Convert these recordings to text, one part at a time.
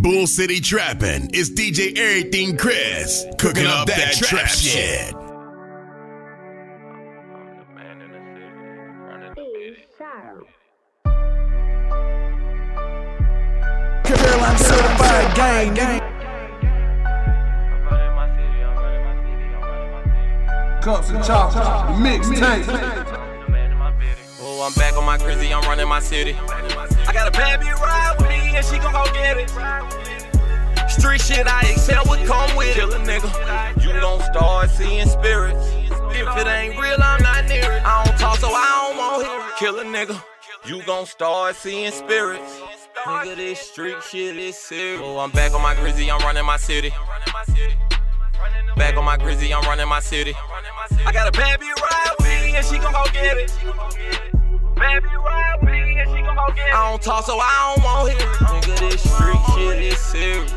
Bull City Trappin' is DJ Everything Chris cooking up, that, trap shit. Caroline certified gang, gang. Cups and chocolates, mix tank. Oh, I'm back on my crazy, I'm running my city. I got a bad bitch ride with me, and she gon' go get it. Street shit I excel would come with it. Kill a nigga, you gon' start seeing spirits. If it ain't real, I'm not near it. I don't talk, so I don't want it. Kill a nigga, you gon' start seeing spirits. Nigga, this street shit is serious. Oh, I'm back on my grizzly, I'm running my city. Back on my grizzly, I'm running my city. I got a bad bitch ride with me, and she gon' go get it. Bad bitch ride me, and she gon' go get it. I don't talk, so I don't want hear it. Nigga, this street shit is serious.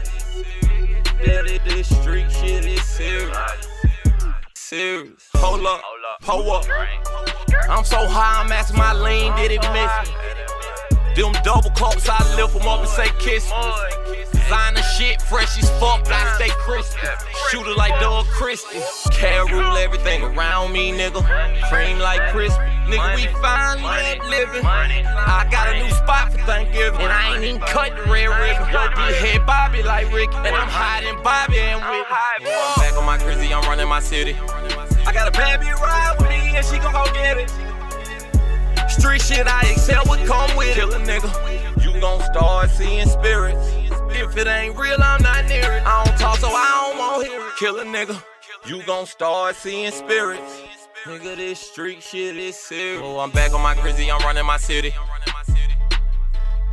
Daddy, this street shit is serious. Serious. Hold up, pull up. I'm so high, I'm asking my lean, did it miss me? Them double cups, I lift them up and say kiss me. Designer shit, fresh as fuck, I stay crispy. Shooter like Doug Christie. Care rule everything around me, nigga. Cream like crispy. Nigga, we finally up living. I got a new spot for Thanksgiving. And I ain't even cut the red ribbon. Be head Bobby like Rick. And I'm hiding Bobby and with I'm back on my crazy, I'm running my city. I got a bad bitch ride with me, and she gon' go get it. Street shit I excel would come with it. Kill a nigga, you gon' start seeing spirits. If it ain't real, I'm not near it. I don't talk, so I don't want hear it. Kill a nigga, you gon' start seeing spirits. Nigga, this street shit is serious. Oh, I'm back on my grizzly, I'm running my city.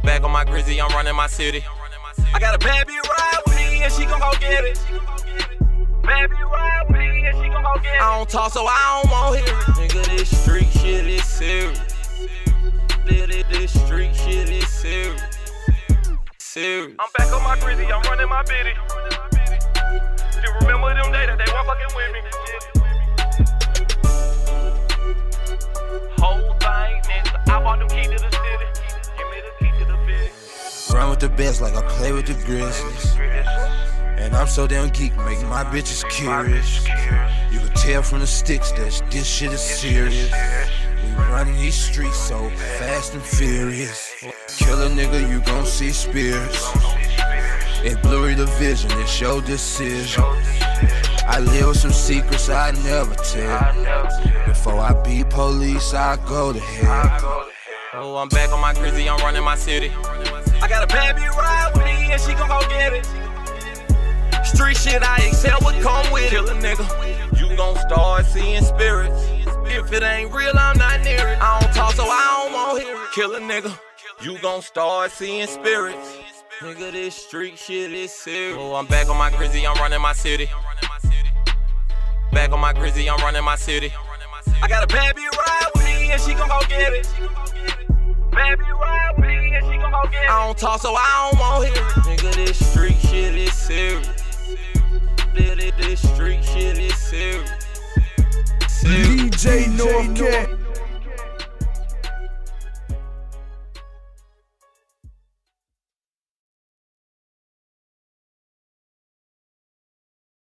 Back on my grizzly, I'm running my city. I got a bitch ride with me, and she gon' go get it. Bitch ride with me, and she gon' go get it. I don't talk, so I don't want hear it. I'm back on my grizzly, I'm running my bitty. Still remember them days that they weren't fucking with me. Run with the best like I play with the Grizzlies. And I'm so damn geek, making my bitches curious. You can tell from the sticks that this shit is serious. We running these streets so fast and furious. Kill a nigga, you gon' see spears. It blurry the vision, it's your decision. I live with some secrets I never tell. Before I be police, I go to hell. Oh, I'm back on my grizzly, I'm running my city. I got a bad bitch ride with me, and she gon' go get it. Street shit I excel would come with it. Kill a nigga, you gon' start seeing spirits. If it ain't real, I'm not near it. I don't talk, so I don't want hear it. Kill a nigga, you gon' start seeing spirits. Nigga, this street shit is serious. Oh, I'm back on my grizzly, I'm running my city. Back on my grizzly, I'm running my city. I got a baby ride with me, and she gon' go get it. Bitch ride with me, and she gon' go get it. I don't talk, so I don't want hear it. Nigga, this street shit is serious. This, street shit is serious. Serious. DJ North Cat.